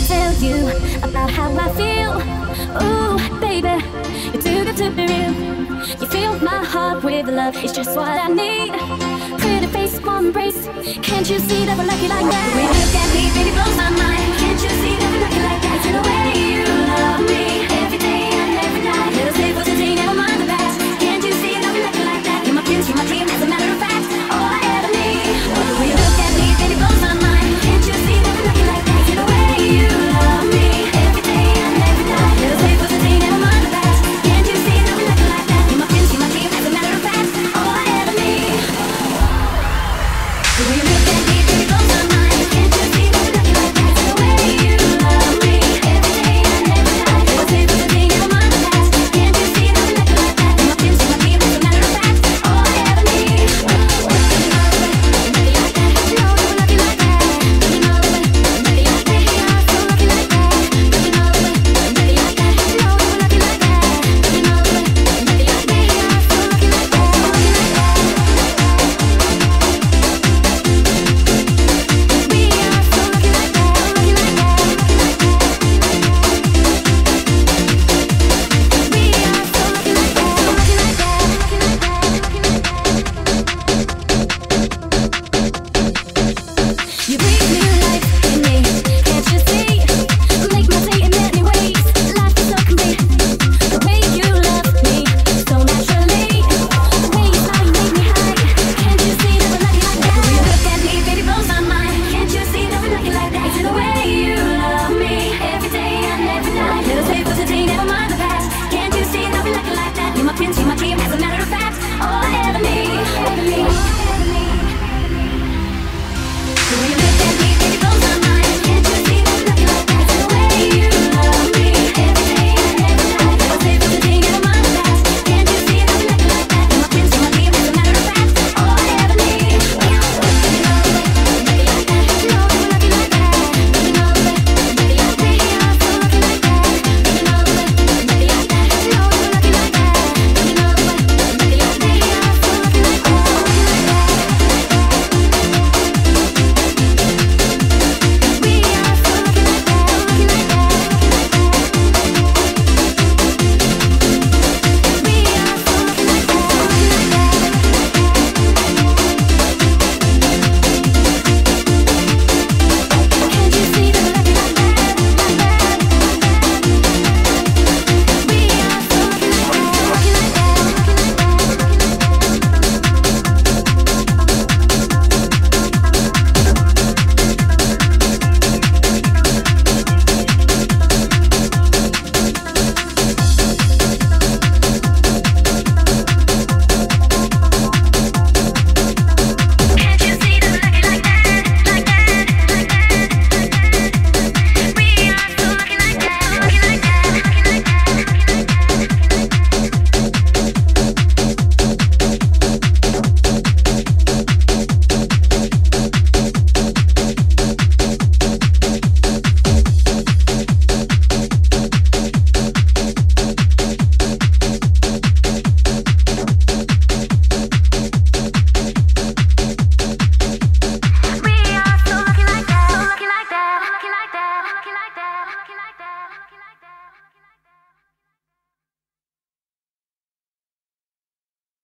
tell you about how I feel. Ooh, baby, you're too good to be real. You fill my heart with love, it's just what I need. Pretty face, warm embrace. Can't you see that we're lucky like that? When you look at me, baby, blows my mind. Can't you see that we're lucky like that? The way you love.